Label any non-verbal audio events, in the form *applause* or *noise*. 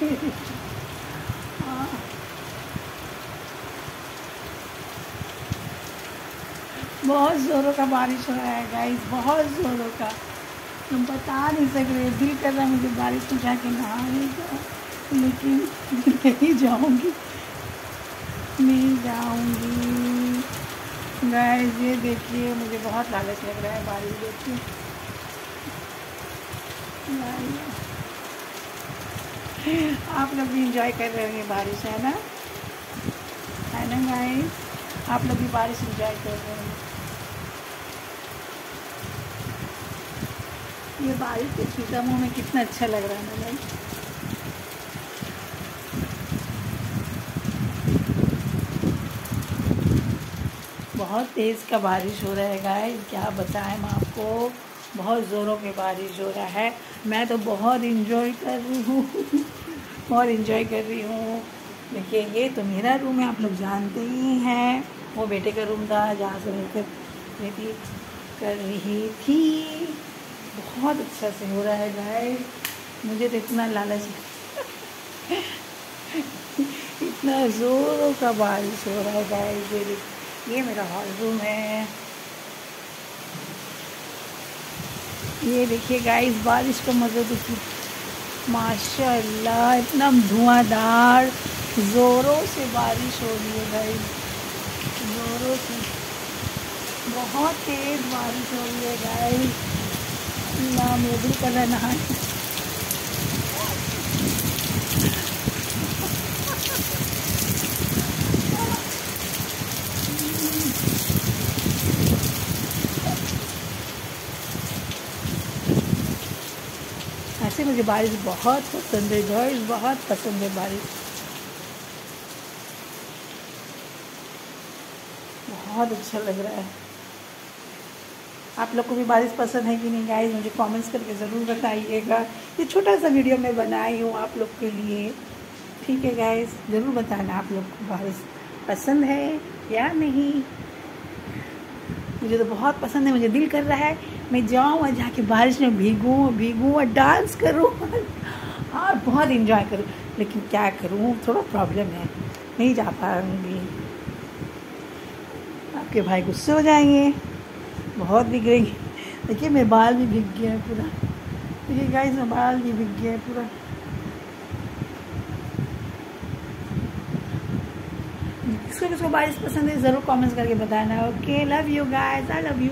*laughs* बहुत ज़ोरों का बारिश हो रहा है गाइस बहुत ज़ोरों का। तुम बता नहीं सक रहे दिल कर रहा मुझे बारिश में जाके नहाने का, लेकिन नहीं जाऊँगी। नहीं जाऊँगी। गाइस ये देखिए, मुझे बहुत लालच लग रहा है बारिश देखिए आप लोग भी इंजॉय कर रहे होंगे बारिश, है ना? है ना गाइस आप लोग भी बारिश इंजॉय कर रहे हैं ये बारिश के सीधा मुँह में कितना अच्छा लग रहा है ना बहुत तेज़ का बारिश हो रहा है गाइस क्या बताएँ हम आपको? बहुत ज़ोरों की बारिश हो रहा है। मैं तो बहुत इंजॉय कर रही हूँ। बहुत इंजॉय कर रही हूँ। देखिए, ये तो मेरा रूम है, आप लोग जानते ही हैं। वो बेटे का रूम था, जहाँ से मिलकर बेटी कर रही थी। बहुत अच्छा से हो रहा है गाय मुझे तो इतना लालच इतना ज़ोरों का बारिश हो रहा है गाय ये मेरा हॉल रूम है। ये देखिए गाइस बारिश का मज़ा देखिए। माशाल्लाह, इतना धुआंधार, ज़ोरों से बारिश हो रही है गाइस ज़ोरों से। बहुत तेज़ बारिश हो रही है गाइस ना मेरे कर रहा ऐसे मुझे बारिश बहुत पसंद है गाइस बहुत पसंद है बारिश। बहुत अच्छा लग रहा है। आप लोग को भी बारिश पसंद है कि नहीं गाइस मुझे कमेंट्स करके ज़रूर बताइएगा। ये छोटा सा वीडियो मैं बनाई हूँ आप लोग के लिए। ठीक है गाइस ज़रूर बताना आप लोग को बारिश पसंद है या नहीं। मुझे तो बहुत पसंद है, मुझे दिल कर रहा है। मैं जाऊँ और जाके बारिश में भीगूँ भीगूँ और डांस करूँ। और बहुत इंजॉय करूँ। लेकिन क्या करूँ? थोड़ा प्रॉब्लम है। नहीं जा पाऊँगी। आपके भाई गुस्से हो जाएँगे। बहुत बिगड़ेंगे देखिए मेरे बाल भी भीग गया है पूरा। देखिए गाइस मेरा बाल भी भीग गया है पूरा। किसको किसको बारिश पसंद है, ज़रूर कमेंट्स करके बताना। Okay love you guys I love you